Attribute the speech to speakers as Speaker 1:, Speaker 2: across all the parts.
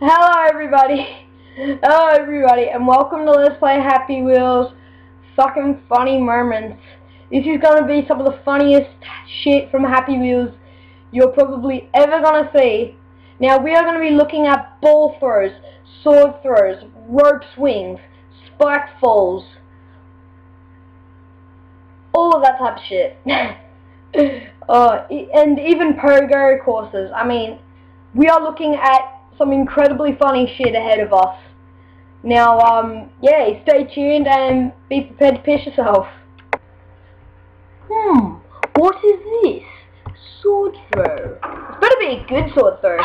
Speaker 1: Hello everybody. Hello everybody and welcome to Let's Play Happy Wheels fucking funny moments. This is gonna be some of the funniest shit from Happy Wheels you're probably ever gonna see. Now we are gonna be looking at ball throws, sword throws, rope swings, spike falls, all of that type of shit. uh, and even pogo courses. I mean, we are looking at some incredibly funny shit ahead of us. Now, um, yeah, stay tuned and be prepared to piss yourself. Hmm, what is this? Sword throw. It's better be a good sword throw,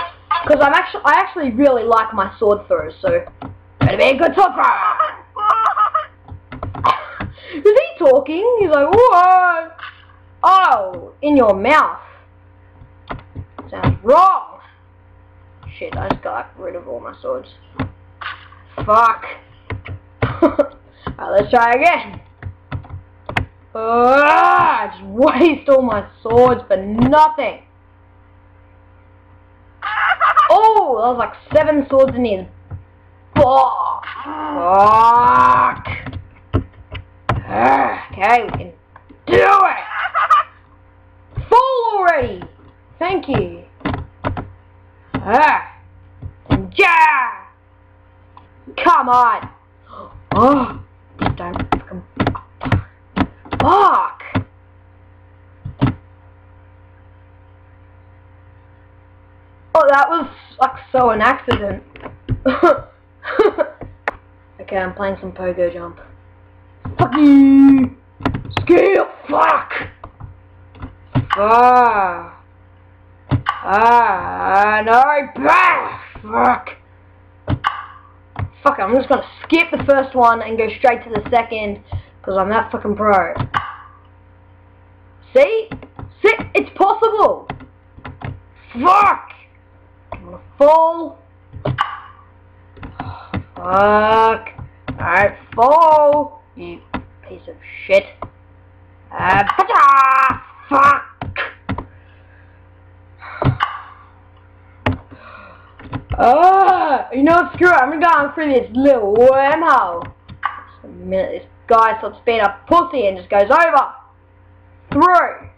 Speaker 1: because I'm actually, I actually really like my sword throws, so better be a good sword throw. is he talking? He's like, whoa. Oh, in your mouth. Sounds wrong. Shit, I just got rid of all my swords. Fuck. Alright, let's try again. Ah, I just waste all my swords for nothing. Oh, that was like seven swords in his Fuck. Fuck. Okay, we can do it. Fall already. Thank you. Ah! Yeah! Come on! Oh! Don't fucking... Fuck! Oh, that was like so an accident. okay, I'm playing some pogo jump. Fuck you! Scale! Fuck! Ah! Ah, no, bah, fuck. Fuck, I'm just gonna skip the first one and go straight to the second, because I'm that fucking pro. See? See? It's possible! Fuck! I'm gonna fall. Fuck. Alright, fall, you piece of shit. Uh, fuck! Oh, you know screw it, I'm gonna go on through this little wormhole. Just a minute, this guy starts being a pussy and just goes over. Through.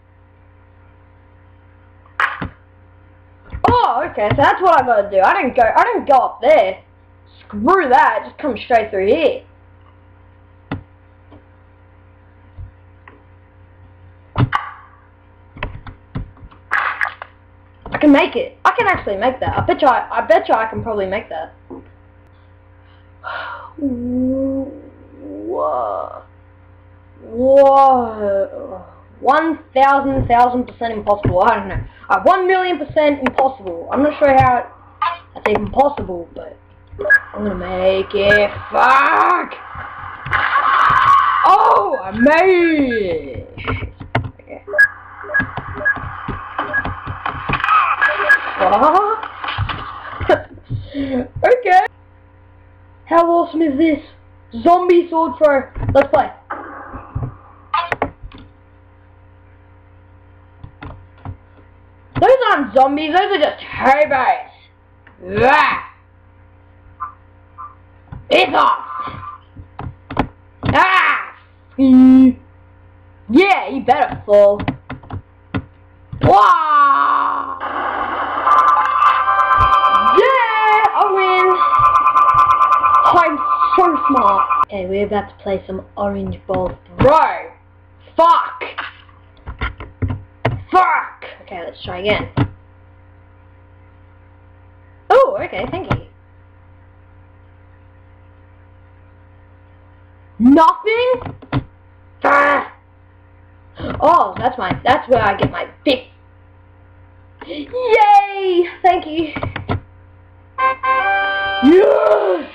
Speaker 1: Oh, okay, so that's what I gotta do. I didn't go, I didn't go up there. Screw that, just come straight through here. I can make it. I can actually make that. I bet you I, I bet you I can probably make that. Whoa. Whoa. One thousand thousand percent impossible. I don't know. Uh, one million percent impossible. I'm not sure how that's even possible, but I'm gonna make it. Fuck! Oh, I made it! okay. How awesome is this? Zombie sword throw. Let's play. Those aren't zombies, those are just hobos. Yeah. It's off. Ah! Yeah, you better fall. Wow! Okay, we're about to play some orange ball. Bro! Fuck! Fuck! Okay, let's try again. Oh, okay, thank you. Nothing? Ah. Oh, that's my, that's where I get my big... Yay! Thank you. Yes!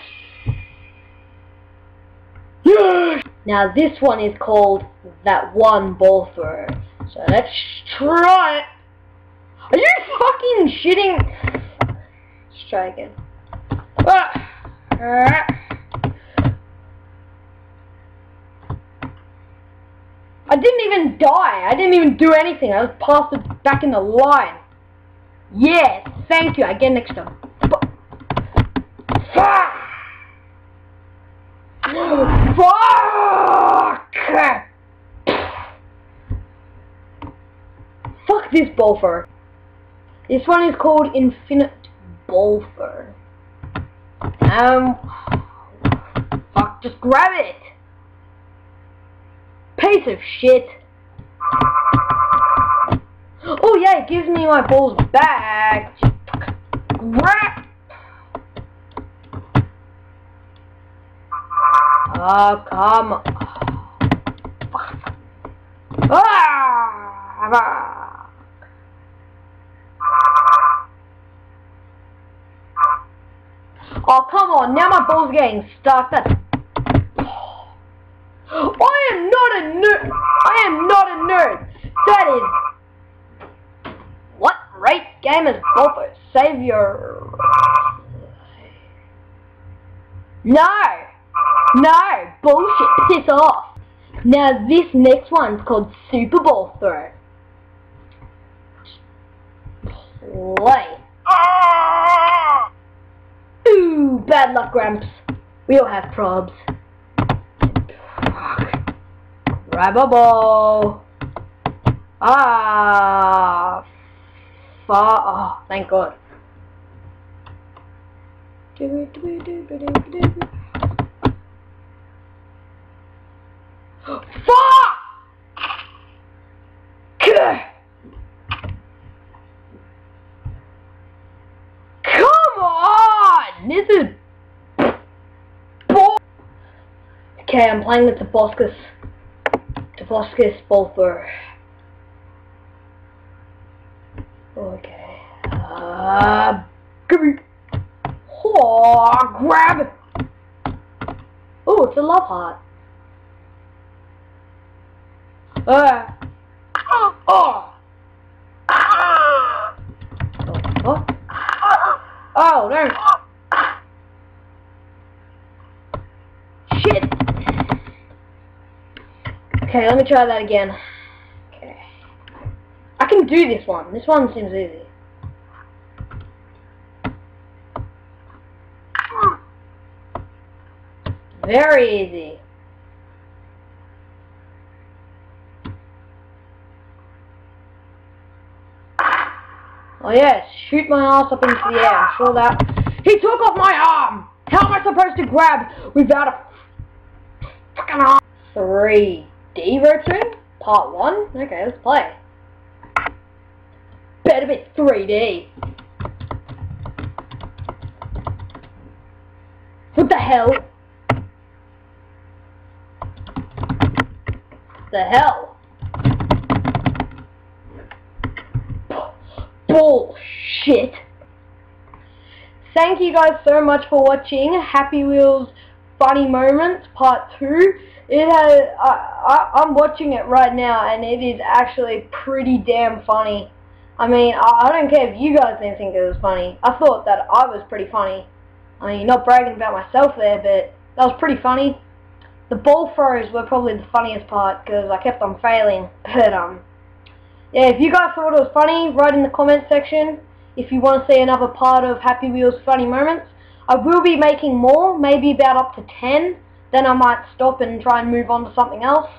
Speaker 1: Now this one is called that one ball throw. So let's try it. Are you fucking shitting? Let's try again. I didn't even die. I didn't even do anything. I was passed back in the line. Yeah, thank you. Get next time. Fuck! Fuck this Bolfer. This one is called Infinite Bolfer. Um, fuck, just grab it! Piece of shit! Oh yeah, it gives me my balls back! Just grab Oh, come. Ah! Oh, come on. Now my ball's getting stuck. That's... I am not a nerd. I am not a nerd. That is... What? Great game is Boffer. Savior. No. No. Bullshit. Piss off. Now this next one's called Super Ball Throw. Play. Ooh, bad luck, Gramps. We all have probs. Grab a ball. Ah. Far. Oh, thank God. Fuck! Come on! This is... Okay, I'm playing with the Boscus. The Boscus Bolfer. Okay. Uh, give me... Oh, grab it! Oh, it's a love heart. Oh. Oh. Oh. Oh, no. Shit. Okay, let me try that again. Okay. I can do this one. This one seems easy. Very easy. Oh yes, shoot my ass up into the air. I'm sure that... He took off my arm! How am I supposed to grab without a fucking arm? 3D Retro? Part 1? Okay, let's play. Better be 3D. What the hell? The hell? Bullshit. Thank you guys so much for watching Happy Wheels Funny Moments Part 2. It has, I, I, am watching it right now and it is actually pretty damn funny. I mean, I, I don't care if you guys didn't think it was funny. I thought that I was pretty funny. I mean, not bragging about myself there, but that was pretty funny. The ball throws were probably the funniest part because I kept on failing. But, um, yeah, if you guys thought it was funny, write in the comment section if you want to see another part of Happy Wheels Funny Moments. I will be making more, maybe about up to 10. Then I might stop and try and move on to something else.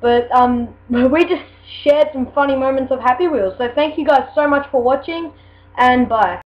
Speaker 1: But um, we just shared some funny moments of Happy Wheels. So thank you guys so much for watching, and bye.